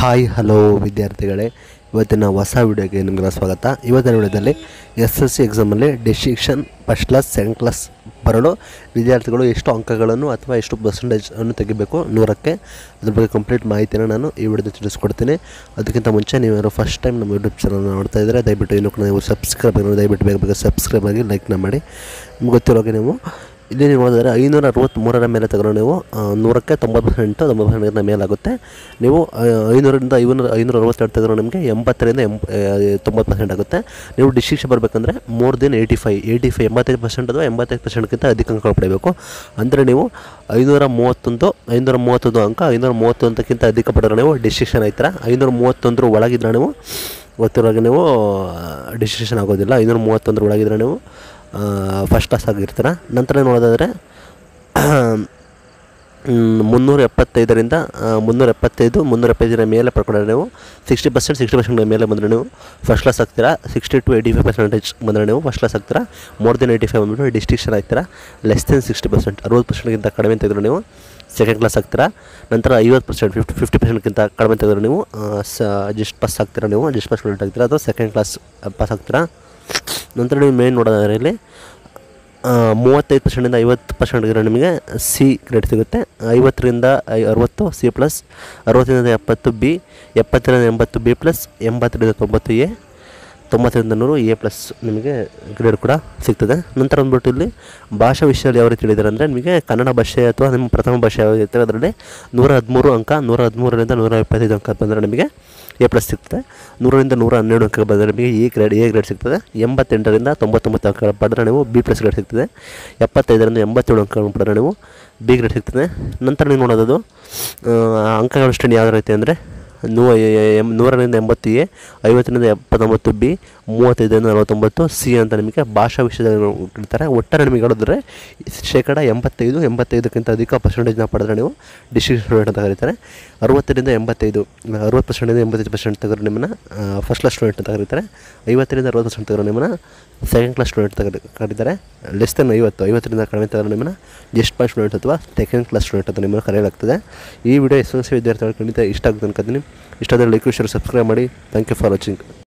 Hi, hello ವಿದ್ಯಾರ್ಥಿಗಳೇ. ಇವತ್ತಿನ ಹೊಸ ವಿಡಿಯೋಗೆ ನಿಮಗೆಲ್ಲ ಸ್ವಾಗತ. ಇವತ್ತಿನ ವಿಡಿಯೋದಲ್ಲಿ ಎಸ್ ಎಸ್ ಸಿ ಎಕ್ಸಾಮಲ್ಲಿ distinction first class second class ಬರಲು ವಿದ್ಯಾರ್ಥಿಗಳು ಎಷ್ಟು ಅಂಕಗಳನ್ನು ಅಥವಾ ಎಷ್ಟು ಪರ್ಸೆಂಟೇಜನ್ನು ತೆಗಿಬೇಕು ನೂರಕ್ಕೆ. ಅದ್ರ ಬಗ್ಗೆ ಕಂಪ್ಲೀಟ್ ಮಾಹಿತಿಯನ್ನು ನಾನು ಈ ವಿಡಿಯೋದಲ್ಲಿ ತಿಳಿಸ್ಕೊಡ್ತೀನಿ. ಅದಕ್ಕಿಂತ ಮುಂಚೆ ನೀವೇನಾದ್ರು ಫಸ್ಟ್ ಟೈಮ್ ನಮ್ಮ ಯೂಟ್ಯೂಬ್ ಚಾನಲ್ ನೋಡ್ತಾ ಇದ್ದರೆ ದಯವಿಟ್ಟು ಇನ್ನೂ ಕೂಡ ನೀವು ಸಬ್ಸ್ಕ್ರೈಬ್ ದಯವಿಟ್ಟು ಬೇಗ ಬೇಗ ಸಬ್ಸ್ಕ್ರೈಬ್ ಆಗಿ ಲೈಕ್ನ ಮಾಡಿ. ನಿಮ್ಗೆ ಗೊತ್ತಿರೋಗೆ ನೀವು ಇಲ್ಲಿ ನೀವು ನೋಡಿದ್ರೆ ಐನೂರ ಅರವತ್ತ್ಮೂರರ ಮೇಲೆ ತಗೊಂಡು ನೀವು ನೂರಕ್ಕೆ ತೊಂಬತ್ತು ಪರ್ಸೆಂಟು ತೊಂಬತ್ತು ಮೇಲೆ ಮೇಲಾಗುತ್ತೆ. ನೀವು ಐನೂರರಿಂದ ಐನೂರ ಐನೂರ ಅರವತ್ತೆರಡು ತೆಗೆದ್ರೆ ನಿಮಗೆ ಎಂಬತ್ತರಿಂದ ಎಂಬ ತೊಂಬತ್ತು ಪರ್ಸೆಂಟ್ ಆಗುತ್ತೆ. ನೀವು ಡಿಸ್ಟಿಕ್ಷನ್ ಬರಬೇಕಂದ್ರೆ more than eighty five eighty five, ಎಂಬತ್ತೈದು ಪರ್ಸೆಂಟ್ ಅಥವಾ ಎಂಬತ್ತೈದು ಪರ್ಸೆಂಟ್ಗಿಂತ ಅಧಿಕ ಅಂಕ ಪಡೆಯಬೇಕು. ಅಂದರೆ ನೀವು ಐನೂರ ಮೂವತ್ತೊಂದು ಐನೂರ ಮೂವತ್ತೊಂದು ಅಂಕ ಐನೂರ ಮೂವತ್ತೊಂದಕ್ಕಿಂತ ಅಧಿಕ ಪಡೆದ್ರೆ ನೀವು ಡಿಸ್ಟಿಕ್ಷನ್ ಐತ್ರ ಐನೂರ ಮೂವತ್ತೊಂದರ ಒಳಗಿದ್ರೆ ನೀವು ಗೊತ್ತಿರೋಗೆ ನೀವು ಡಿಸ್ಟಿಕ್ಷನ್ ಆಗೋದಿಲ್ಲ. ಐನೂರ ಮೂವತ್ತೊಂದರ ಒಳಗಿದ್ರೆ ನೀವು ಫಸ್ಟ್ ಕ್ಲಾಸ್ ಆಗಿರ್ತೀರ? ನಂತರ ನೋಡೋದಾದರೆ ಮುನ್ನೂರ ಎಪ್ಪತ್ತೈದರಿಂದ ಮುನ್ನೂರ ಎಪ್ಪತ್ತೈದು, ಮುನ್ನೂರ ಎಪ್ಪತ್ತೈದರ ಮೇಲೆ ಪಡ್ಕೊಂಡ್ರೆ ನೀವು ಸಿಕ್ಸ್ಟಿ ಪರ್ಸೆಂಟ್ ಸಿಕ್ಸ್ಟಿ ಪರ್ಸೆಂಟ್ ಮೇಲೆ ಬಂದರೆ ನೀವು ಫಸ್ಟ್ ಕ್ಲಾಸ್ ಆಗ್ತೀರಾ sixty to eighty five percentage ಬಂದರೆ ನೀವು ಫಸ್ಟ್ ಕ್ಲಾಸ್ ಆಗ್ತೀರಾ ಮೋರ್ ದೆನ್ ಏಯ್ಟಿ ಫೈವ್ ಬಂದ್ಬಿಟ್ಟು ಡಿಸ್ಟಿಕ್ಷನ್ ಆಗ್ತೀರಾ ಲೆಸ್ ದೆನ್ ಸಿಕ್ಸ್ಟಿ ಪರ್ಸೆಂಟ್ ಅರುವತ್ತು ಪರ್ಸೆಂಟ್ಗಿಂತ ಕಡಿಮೆ ತೆಗೆದ್ರೆ ನೀವು ಸೆಕೆಂಡ್ ಕ್ಲಾಸ್ ಆಗ್ತೀರಾ, ನಂತರ ಐವತ್ತು ಪರ್ಸೆಂಟ್ ಫಿಫ್ಟಿ ಫಿಫ್ಟಿ ಪರ್ಸೆಂಟ್ಗಿಂತ ಕಡಿಮೆ ತೆಗೆದ್ರೆ ನೀವು ಸ ಜಸ್ಟ್ ಪಾಸ್ ಆಗ್ತೀರಾ, ನೀವು ಜಸ್ಟ್ ಪಾಸ್ ಆಗ್ತೀರಾ ಅಥವಾ ಸೆಕೆಂಡ್ ಕ್ಲಾಸ್ ಪಾಸ್ ಆಗ್ತೀರಾ? ನಂತರ ನೀವು ಮೇನ್ ನೋಡೋದಾದ್ರೆ ಇಲ್ಲಿ ಮೂವತ್ತೈದು ಪರ್ಸೆಂಟಿಂದ ಐವತ್ತು ಪರ್ಸೆಂಟ್ಗಿರೋ ನಿಮಗೆ ಸಿ ಗ್ರೇಡ್ ಸಿಗುತ್ತೆ. ಐವತ್ತರಿಂದ ಐ, ಅರವತ್ತು ಸಿ ಪ್ಲಸ್ ಅರವತ್ತರಿಂದ ಎಪ್ಪತ್ತು ಬಿ ಎಪ್ಪತ್ತರಿಂದ ಎಂಬತ್ತು ಬಿ ಪ್ಲಸ್ ಎಂಬತ್ತರಿಂದ ತೊಂಬತ್ತು ಎ ತೊಂಬತ್ತರಿಂದ ನೂರು ಎ ಪ್ಲಸ್ ನಿಮಗೆ ಗ್ರೇಡ್ ಕೂಡ ಸಿಗ್ತದೆ. ನಂತರ ಬಂದ್ಬಿಟ್ಟು ಇಲ್ಲಿ ಭಾಷಾ ವಿಷಯದಲ್ಲಿ ಯಾವ ರೀತಿ ಹೇಳಿದ್ದಾರೆ ಅಂದರೆ ನಿಮಗೆ ಕನ್ನಡ ಭಾಷೆ ಅಥವಾ ನಿಮ್ಮ ಪ್ರಥಮ ಭಾಷೆ ಯಾವ ಇರ್ತದೆ ಅದರಲ್ಲಿ ನೂರ ಹದಿಮೂರು ಅಂಕ, ನೂರ ಹದಿಮೂರರಿಂದ ನೂರ ಇಪ್ಪತ್ತೈದು ಅಂಕ ಬಂದರೆ ನಿಮಗೆ ಎ ಪ್ಲಸ್ ಸಿಗ್ತದೆ. ನೂರರಿಂದ ನೂರ ಹನ್ನೆರಡು ಅಂಕ ಬಂದರೆ ನಿಮಗೆ ಎ ಗ್ರೇಡ್ ಎ ಗ್ರೇಡ್ ಸಿಗ್ತದೆ. ಎಂಬತ್ತೆಂಟರಿಂದ ತೊಂಬತ್ತೊಂಬತ್ತು ಅಂಕ ಪಡೆದ್ರೆ ನೀವು ಬಿ ಪ್ಲಸ್ ಗ್ರೇಡ್ ಸಿಗ್ತದೆ. ಎಪ್ಪತ್ತೈದರಿಂದ ಎಂಬತ್ತೇಳು ಅಂಕ ಪಡೆದ್ರೆ ನೀವು ಬಿ ಗ್ರೇಡ್ ಸಿಗ್ತದೆ. ನಂತರ ನೀವು ನೋಡೋದು ಅಂಕಗಳ ಶ್ರೇಣಿ ಯಾವ ರೀತಿ ಅಂದರೆ ನೂ ಎಂ ನೂರರಿಂದ ಎಂಬತ್ತು ಎ, ಐವತ್ತರಿಂದ ಎಪ್ಪತ್ತೊಂಬತ್ತು ಬಿ, ಮೂವತ್ತೈದರಿಂದ ನಲವತ್ತೊಂಬತ್ತು ಸಿ ಅಂತ ನಿಮಗೆ ಭಾಷಾ ವಿಷಯದಲ್ಲಿ ಹೇಳ್ತಾರೆ ಒಟ್ಟಾರೆ ನಿಮಗೆ ಹೇಳಿದ್ರೆ ಶೇಕಡ ಎಂಬತ್ತೈದು, ಎಂಬತ್ತೈದಕ್ಕಿಂತ ಅಧಿಕ ಪರ್ಸೆಂಟೇಜ್ನ ಪಡೆದ್ರೆ ನೀವು ಡಿಸ್ಟ್ರಿಕ್ಟ್ ಸ್ಟೂಡೆಂಟ್ ಅಂತ ಕರೀತಾರೆ. ಅರುವತ್ತರಿಂದ ಎಂಬತ್ತೈದು, ಅರುವತ್ತು ಪರ್ಸೆಂಟಿಂದ ಎಂಬತ್ತೈದು ಪರ್ಸೆಂಟ್ ತೆಗೆದ್ರೆ ನಿಮ್ಮನ್ನ ಫಸ್ಟ್ ಕ್ಲಾಸ್ ಸ್ಟೂಡೆಂಟ್ ಅಂತ ಕರೀತಾರೆ. ಐವತ್ತರಿಂದ ಅರವತ್ತು ಪರ್ಸೆಂಟ್ ತೆಗೆದ್ರೆ ನಿಮ್ಮನ್ನ ಸೆಕೆಂಡ್ ಕ್ಲಾಸ್ ಸ್ಟೂಡೆಂಟ್ ತೆಗೆದು ಕರೀತಾರೆ. ಲೆಸ್ ದೆನ್ ಐವತ್ತು, ಐವತ್ತರಿಂದ ಕಡಿಮೆ ತೆಗೆದ್ರೆ ನಿಮ್ಮನ್ನ ಜಸ್ಟ್ ಪಾಯಿಂಟ್ ಸ್ಟೂಡೆಂಟ್ ಅಥವಾ ಸೆಕೆಂಡ್ ಕ್ಲಾಸ್ ಸ್ಟೂಡೆಂಟ್ ಅಂತ ನಿಮ್ಮನ್ನು ಕರೆಯಲಾಗ್ತದೆ. ಈ ವಿಡಿಯೋ ಎಸ್ ಎಸ್ ಸಿ ವಿದ್ಯಾರ್ಥಿಗಳು ಖಂಡಿತ ಇಷ್ಟ ಆಗುತ್ತೆ ಅನ್ಕೋತೀನಿ. ಇಷ್ಟ ಆದರೆ ಲೈಕ್ ಶೇರ್ ಸಬ್ಸ್ಕ್ರೈಬ್ ಮಾಡಿ. Thank you for watching